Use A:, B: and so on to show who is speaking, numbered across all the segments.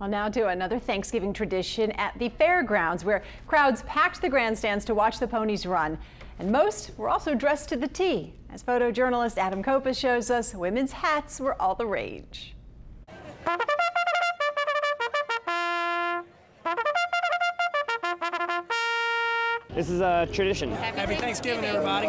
A: Well, now to another Thanksgiving tradition at the fairgrounds where crowds packed the grandstands to watch the ponies run. And most were also dressed to the T. As photojournalist Adam Copus shows us, women's hats were all the rage.
B: This is a tradition.
C: Happy Thanksgiving, everybody.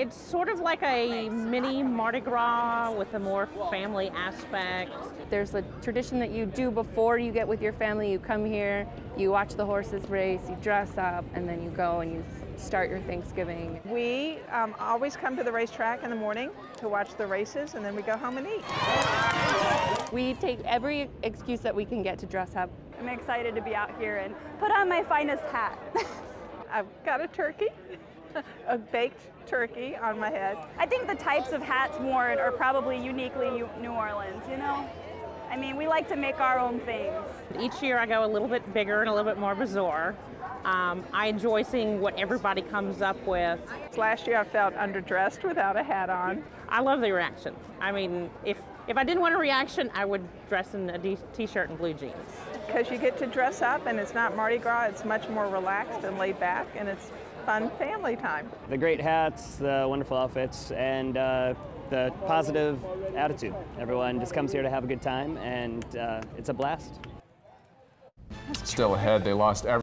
D: It's sort of like a mini Mardi Gras with a more family aspect.
E: There's a tradition that you do before you get with your family. You come here, you watch the horses race, you dress up, and then you go and you start your Thanksgiving.
F: We um, always come to the racetrack in the morning to watch the races, and then we go home and eat.
E: We take every excuse that we can get to dress up.
G: I'm excited to be out here and put on my finest hat.
F: I've got a turkey, a baked turkey on my head.
G: I think the types of hats worn are probably uniquely New Orleans, you know? I mean, we like to make our own things.
D: Each year I go a little bit bigger and a little bit more bizarre. Um, I enjoy seeing what everybody comes up with.
F: Last year I felt underdressed without a hat on.
D: I love the reaction. I mean, if, if I didn't want a reaction, I would dress in a t-shirt and blue jeans.
F: Because you get to dress up and it's not Mardi Gras, it's much more relaxed and laid back and it's fun family time.
B: The great hats, the wonderful outfits, and uh, the positive attitude. Everyone just comes here to have a good time, and uh, it's a blast.
H: Still ahead, they lost every